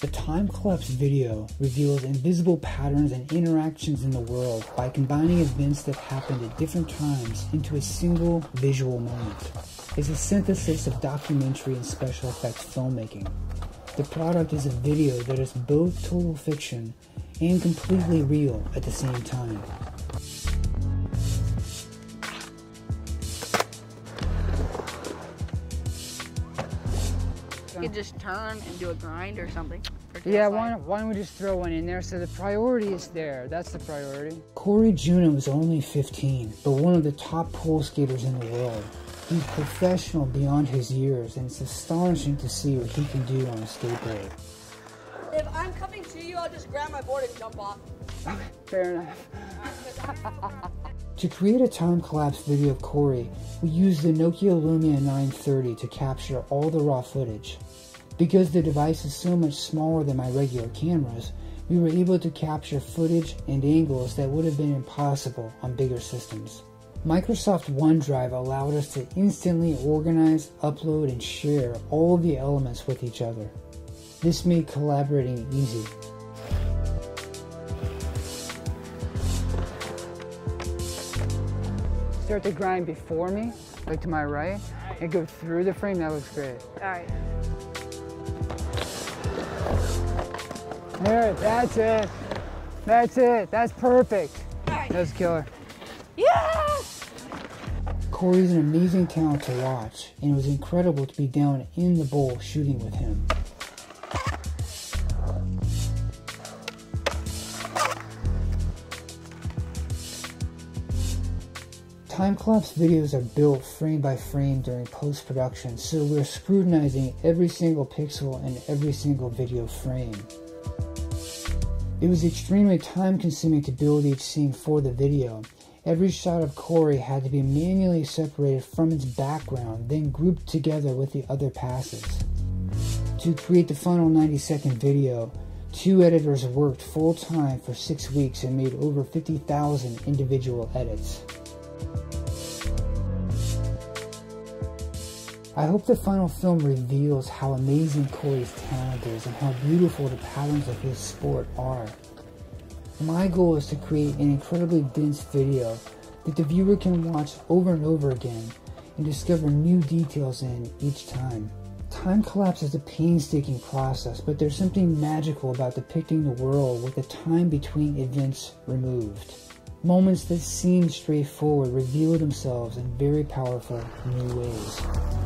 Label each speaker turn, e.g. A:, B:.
A: The time collapse video reveals invisible patterns and interactions in the world by combining events that happened at different times into a single visual moment. It's a synthesis of documentary and special effects filmmaking. The product is a video that is both total fiction and completely real at the same time.
B: You could just turn and do a grind or something.
C: Yeah,
B: just
C: why,
B: like-
C: why don't we just throw one in there? So the priority is there. That's the priority.
A: Cory Juneau is only 15, but one of the top pole skaters in the world. He's professional beyond his years, and it's astonishing to see what he can do on a skateboard.
D: If I'm coming to you, I'll just grab my board and jump off.
C: Fair enough.
A: To create a time collapse video of Cory, we used the Nokia Lumia 930 to capture all the raw footage. Because the device is so much smaller than my regular cameras, we were able to capture footage and angles that would have been impossible on bigger systems. Microsoft OneDrive allowed us to instantly organize, upload, and share all of the elements with each other. This made collaborating easy.
C: Start the grind before me, like to my right, and go through the frame. That looks great.
B: Alright.
C: There, that's it. That's it. That's perfect. That's killer.
B: Yes!
A: Cory's an amazing talent to watch, and it was incredible to be down in the bowl shooting with him. Time collapse videos are built frame by frame during post production, so we're scrutinizing every single pixel and every single video frame. It was extremely time consuming to build each scene for the video. Every shot of Cory had to be manually separated from its background, then grouped together with the other passes. To create the final 90 second video, two editors worked full time for six weeks and made over 50,000 individual edits. I hope the final film reveals how amazing Cory's talent is and how beautiful the patterns of his sport are. My goal is to create an incredibly dense video that the viewer can watch over and over again and discover new details in each time. Time collapse is a painstaking process, but there's something magical about depicting the world with the time between events removed. Moments that seem straightforward reveal themselves in very powerful new ways.